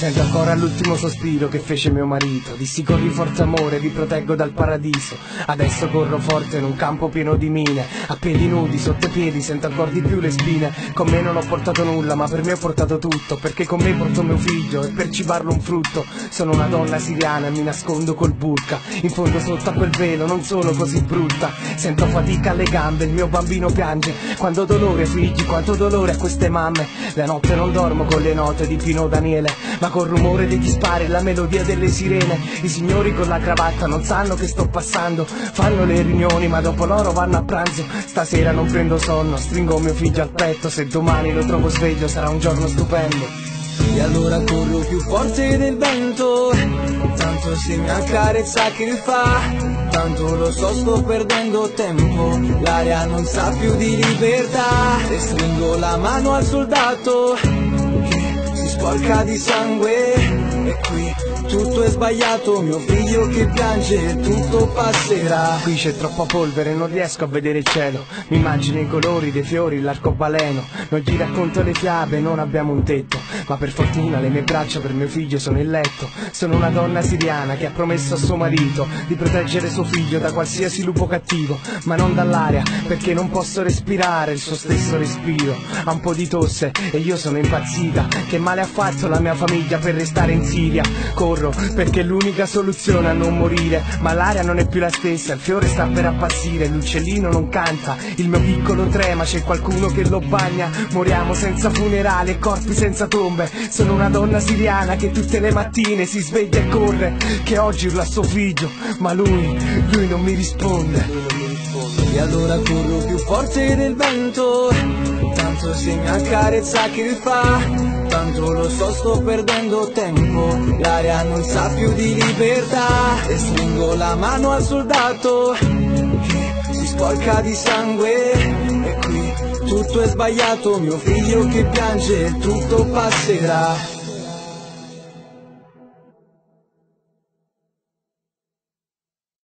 Sento ancora l'ultimo sospiro che fece mio marito. Dissi corri forte amore, vi proteggo dal paradiso. Adesso corro forte in un campo pieno di mine. A piedi nudi, sotto i piedi, sento ancora di più le spine. Con me non ho portato nulla, ma per me ho portato tutto. Perché con me porto mio figlio e per cibarlo un frutto. Sono una donna siriana e mi nascondo col burka. In fondo sotto a quel velo non sono così brutta. Sento fatica alle gambe, il mio bambino piange. Quando dolore figli, quanto dolore a queste mamme. La notte non dormo con le note di Pino Daniele Ma col rumore degli spari e la melodia delle sirene. I signori con la cravatta non sanno che sto passando. Fanno le riunioni ma dopo loro vanno a pranzo. Stasera non prendo sonno, stringo mio figlio al petto. Se domani lo trovo sveglio sarà un giorno stupendo. E allora corro più forte del vento. Tanto se mi accarezza che fa Tanto lo so sto perdendo tempo. L'aria non sa più di libertà. E stringo la mano al soldato sporca di sangue E qui tutto è sbagliato, mio figlio che piange, tutto passerà. Qui c'è troppa polvere, non riesco a vedere il cielo. Mi immagino i colori dei fiori, l'arcobaleno. Non gli racconto le fiabe, non abbiamo un tetto. Ma per fortuna le mie braccia per mio figlio sono in letto. Sono una donna siriana che ha promesso a suo marito di proteggere suo figlio da qualsiasi lupo cattivo. Ma non dall'aria, perché non posso respirare il suo stesso respiro. Ha un po' di tosse e io sono impazzita. Che male ha fatto la mia famiglia per restare in Siria? Corro perché è l'unica soluzione a non morire. Ma l'aria non è più la stessa il fiore sta per appassire l'uccellino non canta il mio piccolo trema c'è qualcuno che lo bagna. Moriamo senza funerali e corpi senza tombe. Sono una donna siriana che tutte le mattine si sveglia e corre che oggi urla suo figlio ma lui lui non mi risponde. E allora corro più forte del vento Tanto se mi accarezza che fa Tanto lo so sto perdendo tempo. L'aria non sa più di libertà. E stringo la mano al soldato. Che si sporca di sangue. E qui tutto è sbagliato. Mio figlio che piange tutto passerà